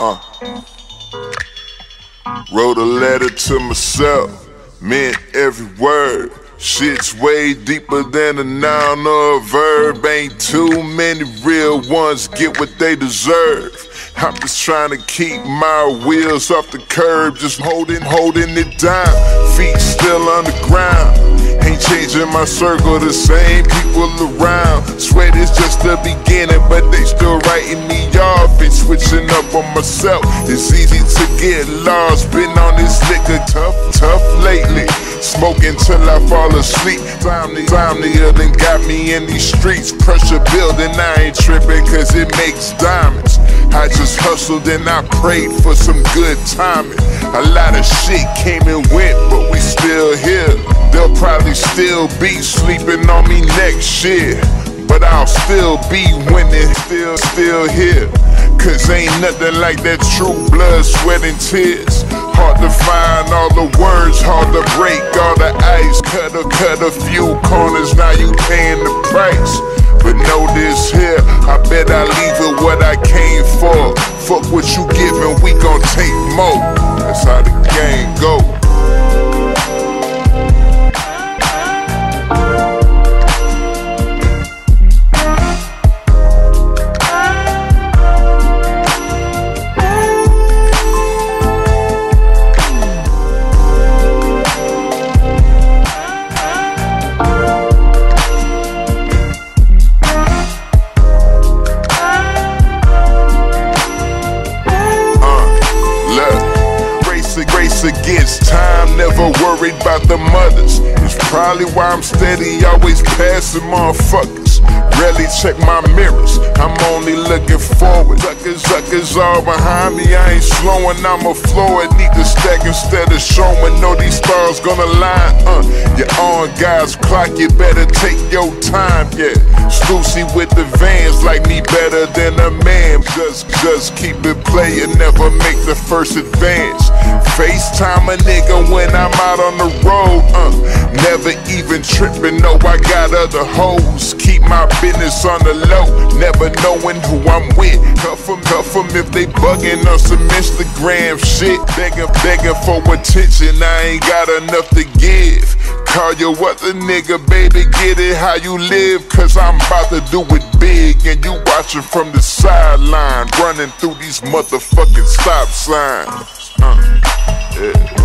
Uh. Wrote a letter to myself, meant every word. Shit's way deeper than a noun or a verb. Ain't too many real ones get what they deserve. I'm just trying to keep my wheels off the curb, just holding, holding it down. Feet still on the ground. Ain't changing my circle, the same people around. Sweat is just the beginning, but they still writing me off and switching up on myself. It's easy to get lost, been on this liquor tough, tough lately. Smoking till I fall asleep. Time the time the got me in these streets. Pressure building, I ain't tripping cause it makes diamonds. I just hustled and I prayed for some good timing. A lot of shit came and went, but we still here. They'll probably still be sleeping on me next year. But I'll still be winning, still, still here. Cause ain't nothing like that true blood, sweat, and tears. Hard to find all the words, hard to break all the ice. Cut a, cut a few corners, now you paying the price. But know this here, I bet I leave it what I came for. Fuck what you giving, we gon' take more. Race against time, never worried about the mothers. It's probably why I'm steady, always passing motherfuckers. Rarely check my mirrors, I'm only looking forward. Suckers, suckers all behind me, I ain't slowing, I'm a floor. Need to stack instead of showing. Know these stars gonna line, uh. You're God's clock, you better take your time, yeah. Stussy with the vans, like me better than a man. Just, just keep it playing, never make the first advance. FaceTime a nigga when I'm out on the road, uh. Never even tripping, no, I got other hoes. Keep my business on the low, never knowing who I'm with. Cuff them, cuff them if they bugging on some Instagram shit. Begging, begging for attention, I ain't got enough to give. Call your other nigga, baby, get it how you live. Cause I'm about to do it big, and you watching from the sideline, running through these motherfucking stop signs. Uh, yeah.